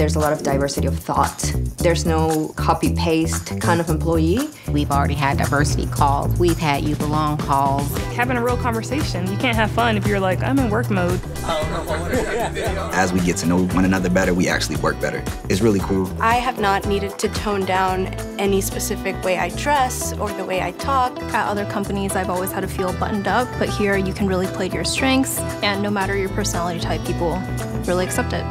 There's a lot of diversity of thought. There's no copy paste kind of employee. We've already had diversity calls. We've had you belong calls. Having a real conversation. You can't have fun if you're like, I'm in work mode. As we get to know one another better, we actually work better. It's really cool. I have not needed to tone down any specific way I dress or the way I talk. At other companies, I've always had to feel buttoned up, but here you can really play to your strengths, and no matter your personality type, people really accept it.